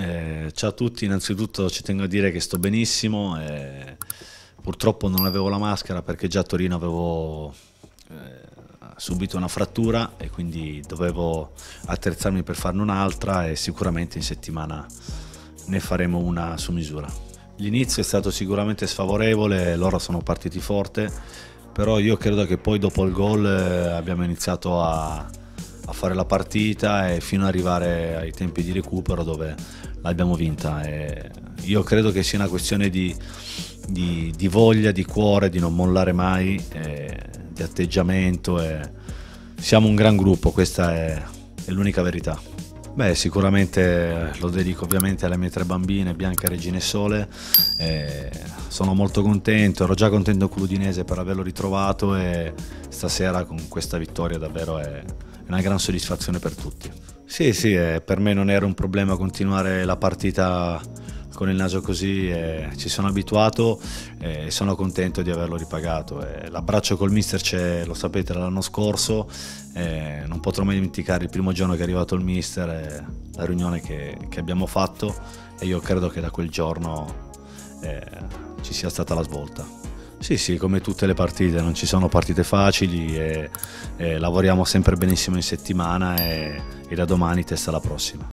Eh, ciao a tutti, innanzitutto ci tengo a dire che sto benissimo. Eh, purtroppo non avevo la maschera perché già a Torino avevo eh, subito una frattura e quindi dovevo attrezzarmi per farne un'altra e sicuramente in settimana ne faremo una su misura. L'inizio è stato sicuramente sfavorevole, loro sono partiti forte, però io credo che poi dopo il gol eh, abbiamo iniziato a, a fare la partita e fino ad arrivare ai tempi di recupero dove l'abbiamo vinta. E io credo che sia una questione di, di, di voglia, di cuore, di non mollare mai, di atteggiamento. siamo un gran gruppo, questa è, è l'unica verità. Beh, sicuramente lo dedico ovviamente alle mie tre bambine, Bianca, Regina e Sole. E sono molto contento, ero già contento con l'Udinese per averlo ritrovato e stasera con questa vittoria davvero è una gran soddisfazione per tutti. Sì, sì, eh, per me non era un problema continuare la partita con il naso così, eh, ci sono abituato e eh, sono contento di averlo ripagato. Eh, l'abbraccio col mister c'è, lo sapete, l'anno scorso, eh, non potrò mai dimenticare il primo giorno che è arrivato il mister, eh, la riunione che, che, abbiamo fatto e io credo che da quel giorno ci sia stata la svolta. Sì, sì, come tutte le partite, non ci sono partite facili e, e lavoriamo sempre benissimo in settimana e, e da domani testa la prossima.